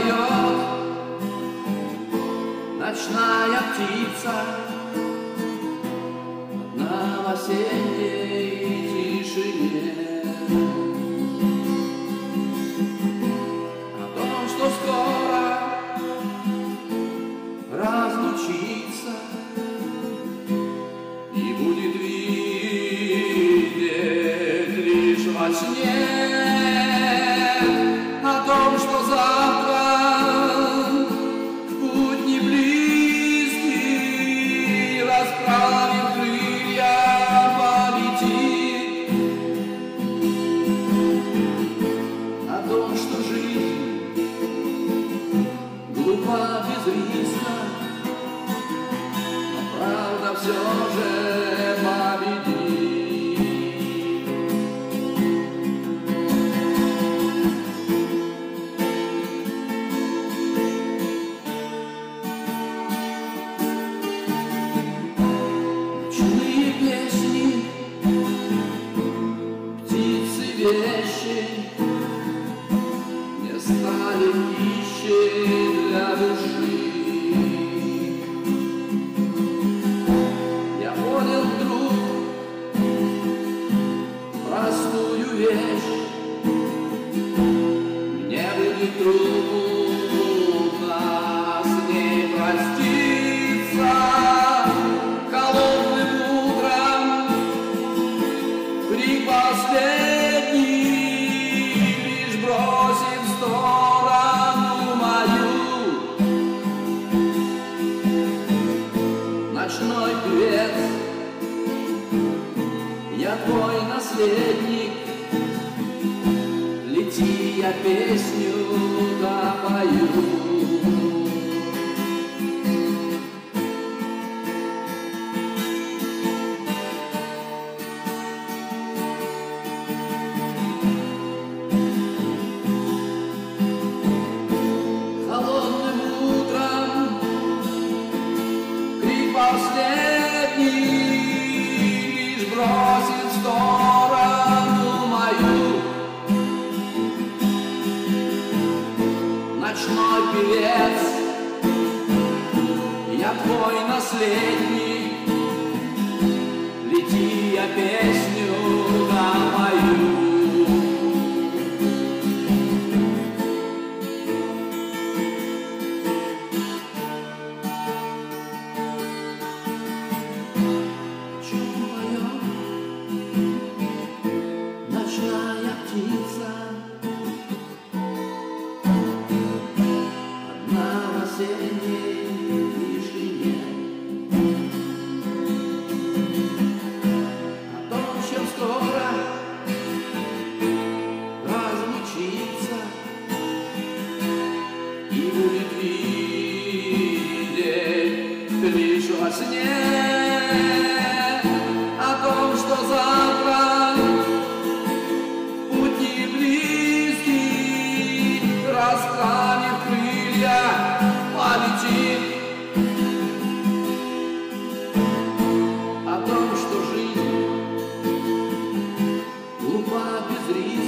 поет ночная птица на осенней. Мне будет трудно с ней проститься Твой наследник. Лети, я песню допою холодным Ночной певец, я твой наследник. Лети, я во сне о том, что завтра путь не близкий, расправив крылья, полетит. О том, что жизнь глупа без риска.